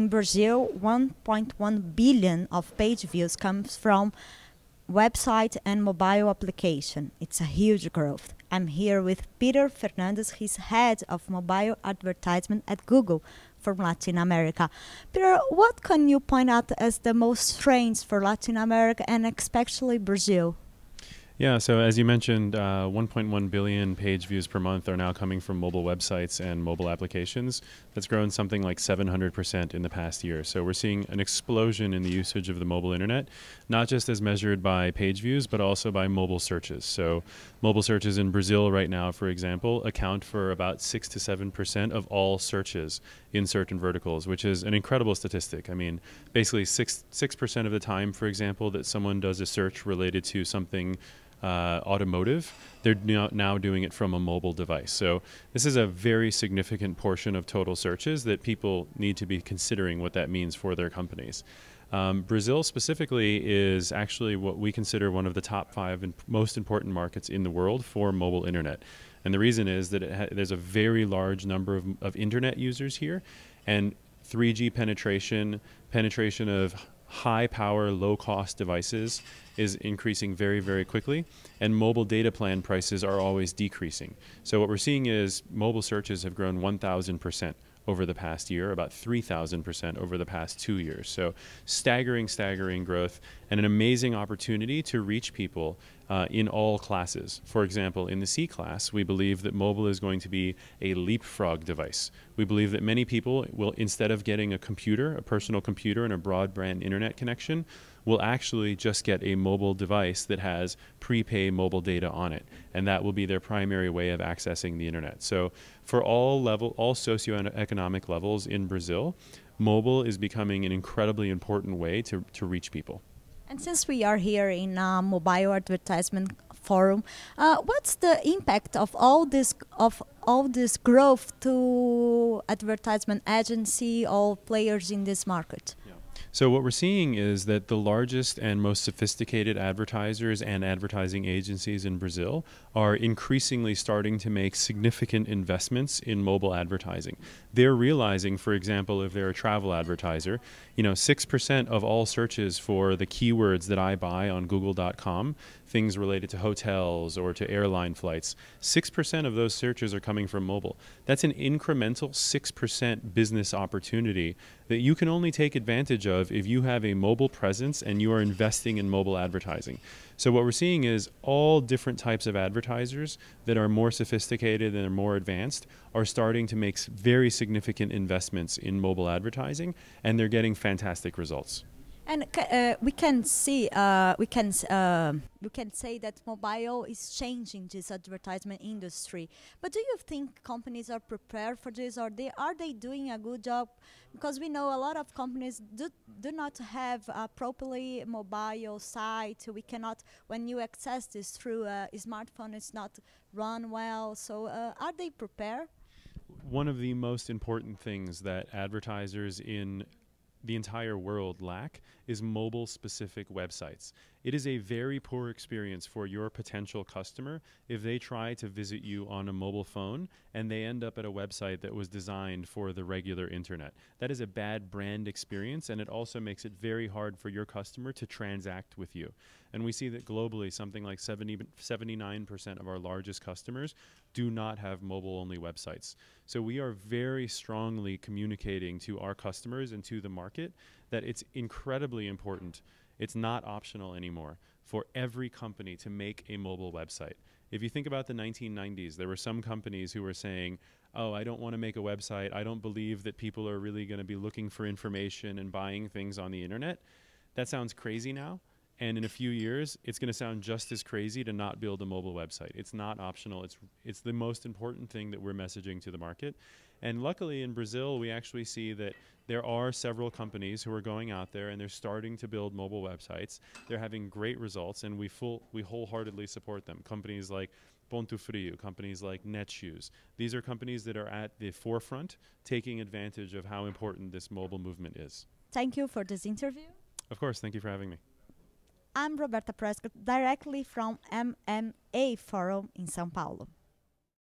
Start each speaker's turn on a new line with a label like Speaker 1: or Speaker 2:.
Speaker 1: in Brazil, 1.1 billion of page views comes from website and mobile application. It's a huge growth. I'm here with Peter Fernandez, he's head of mobile advertisement at Google from Latin America. Peter, what can you point out as the most trends for Latin America and especially Brazil?
Speaker 2: Yeah, so as you mentioned, uh, 1.1 billion page views per month are now coming from mobile websites and mobile applications. That's grown something like 700% in the past year. So we're seeing an explosion in the usage of the mobile internet, not just as measured by page views, but also by mobile searches. So mobile searches in Brazil right now, for example, account for about 6 to 7% of all searches in certain verticals, which is an incredible statistic. I mean, basically 6, 6% of the time, for example, that someone does a search related to something uh, automotive, they're now, doing it from a mobile device. So this is a very significant portion of total searches that people need to be considering what that means for their companies. Um, Brazil specifically is actually what we consider one of the top five and most important markets in the world for mobile internet. And the reason is that there's a very large number of, of internet users here, and 3G penetration, penetration of high power, low cost devices is increasing very, very quickly, and mobile data plan prices are always decreasing. So, what we're seeing is mobile searches have grown 1,000% over the past year, about 3,000% over the past two years. So, staggering, staggering growth, and an amazing opportunity to reach people uh, in all classes. For example, in the C class, we believe that mobile is going to be a leapfrog device. We believe that many people will, instead of getting a computer, a personal computer, and a broadband internet connection, will actually just get a mobile device that has prepay mobile data on it, and that will be their primary way of accessing the internet. So, for all level, all socioeconomic levels in Brazil, mobile is becoming an incredibly important way to, to reach people.
Speaker 1: And since we are here in a mobile advertisement forum, uh, what's the impact of all this of all this growth to advertisement agency or players in this market?
Speaker 2: So what we're seeing is that the largest and most sophisticated advertisers and advertising agencies in Brazil are increasingly starting to make significant investments in mobile advertising. They're realizing, for example, if they're a travel advertiser, you know, 6% of all searches for the keywords that I buy on google.com, things related to hotels or to airline flights, 6% of those searches are coming from mobile. That's an incremental 6% business opportunity that you can only take advantage of of if you have a mobile presence and you are investing in mobile advertising. So what we're seeing is all different types of advertisers that are more sophisticated and are more advanced are starting to make very significant investments in mobile advertising and they're getting fantastic results.
Speaker 1: And uh, we can see, uh, we can uh, we can say that mobile is changing this advertisement industry. But do you think companies are prepared for this, or they are they doing a good job? Because we know a lot of companies do do not have a properly mobile site. We cannot, when you access this through a smartphone, it's not run well. So uh, are they prepared?
Speaker 2: One of the most important things that advertisers in the entire world lack is mobile specific websites. It is a very poor experience for your potential customer if they try to visit you on a mobile phone and they end up at a website that was designed for the regular internet. That is a bad brand experience and it also makes it very hard for your customer to transact with you. And we see that globally, something like 70, 79% of our largest customers do not have mobile only websites. So we are very strongly communicating to our customers and to the market that it's incredibly important. It's not optional anymore for every company to make a mobile website. If you think about the 1990s, there were some companies who were saying, oh, I don't want to make a website. I don't believe that people are really going to be looking for information and buying things on the internet. That sounds crazy now. And in a few years, it's going to sound just as crazy to not build a mobile website. It's not optional. It's it's the most important thing that we're messaging to the market. And luckily in Brazil, we actually see that there are several companies who are going out there and they're starting to build mobile websites. They're having great results, and we full we wholeheartedly support them. Companies like Ponto Frio, companies like Netshoes. These are companies that are at the forefront, taking advantage of how important this mobile movement is.
Speaker 1: Thank you for this interview.
Speaker 2: Of course, thank you for having me.
Speaker 1: I'm Roberta Prescott, directly from MMA Forum in São Paulo.